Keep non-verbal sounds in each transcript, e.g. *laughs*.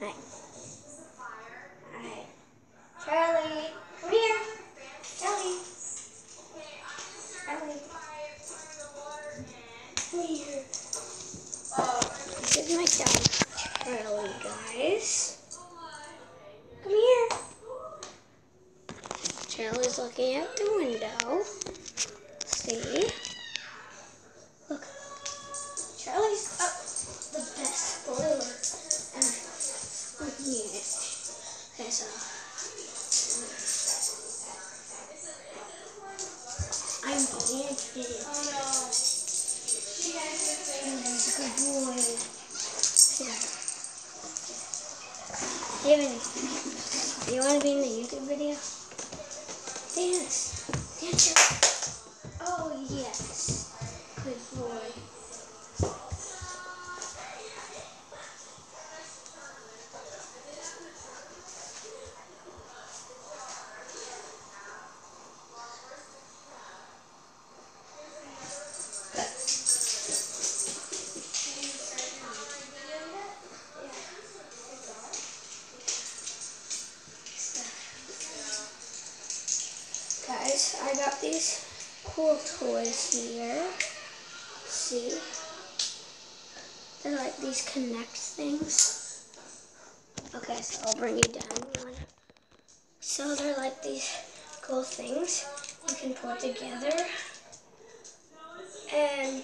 Hi. Hi. Charlie, come here. Charlie. Charlie. Come here. This is my dog, Charlie, guys. Come here. Charlie's looking out the window. David, do you want to be in the YouTube video? Dance. Dance. Oh, yes. Good boy. I got these cool toys here. See? They're like these connect things. Okay, so I'll bring you down. So they're like these cool things you can put together. And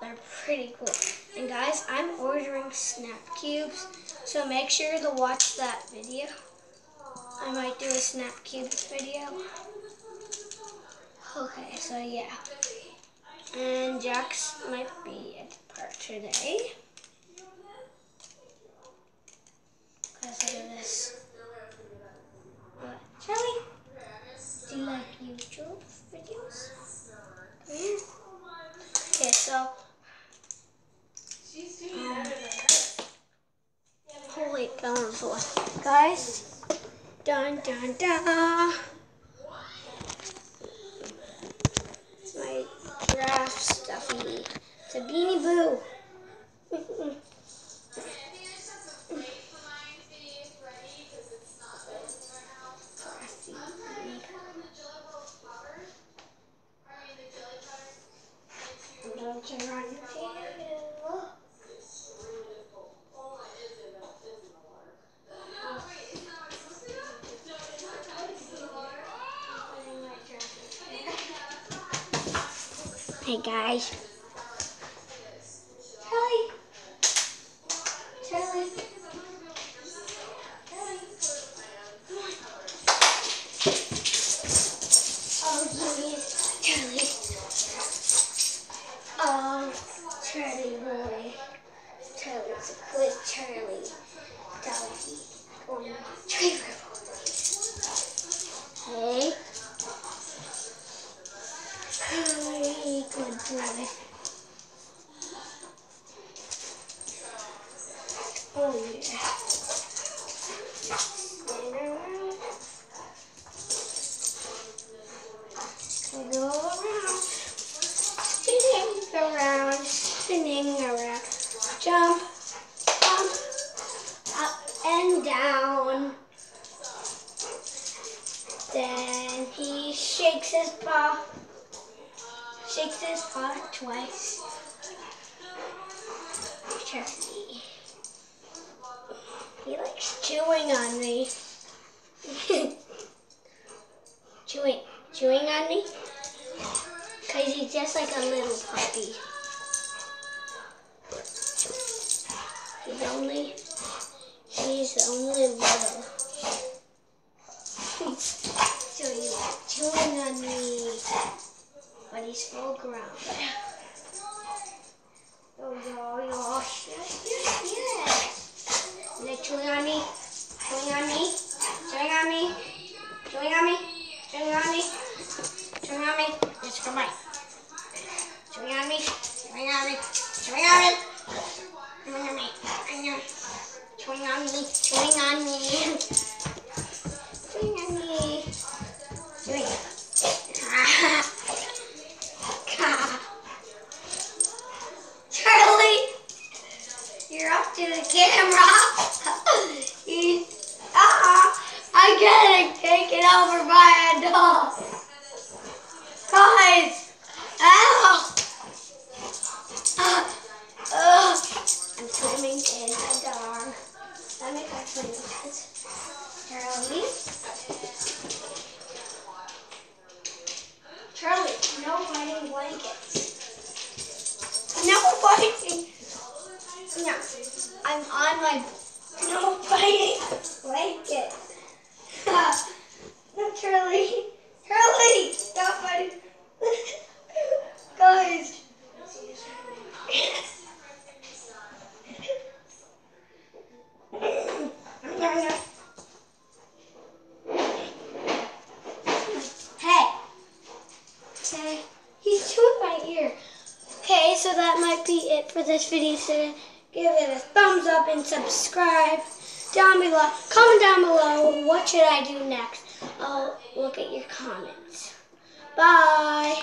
they're pretty cool. And guys, I'm ordering snap cubes. So make sure to watch that video. I might do a snap cubes video. Okay, so yeah. And Jax might be at the park today. Guys, look at this. What? Charlie? Do you like YouTube videos? Here. Okay, so than. Holy dinosaurs. Guys, dun dun dun. It's my giraffe stuffy. It's a beanie boo. *laughs* Don't turn on your. Hey guys. Charlie. Charlie. Oh, Oh yeah. Around. And Go around. Spinning around. Spinning around. Jump. Jump. Up and down. Then he shakes his paw shakes his paw twice. Charlie. He likes chewing on me. *laughs* chewing, chewing on me? Because he's just like a little puppy. He's only, he's only little. *laughs* so he's chewing on me but he's full grown. Oh, yo, yo, yes, yes, yes. Is it chewing on me? Chewing on me? Chewing on me? Chewing on me? Chewing on me? Chewing on me? Just come by. Chewing on me? Chewing on me? Chewing on me? Chewing on me? Chewing on me? Chewing on me? Chewing on me? Chewing. Charlie, you're up to the camera. He's *laughs* ah, I'm getting taken over by a dog. Charlie. Charlie, no blankets. No biting. No, I'm on my no biting blanket. no, Charlie. Charlie, stop biting. Guys. Hey. He's chewing my ear. Okay, so that might be it for this video. So give it a thumbs up and subscribe down below. Comment down below what should I do next. I'll look at your comments. Bye.